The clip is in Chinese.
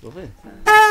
多分。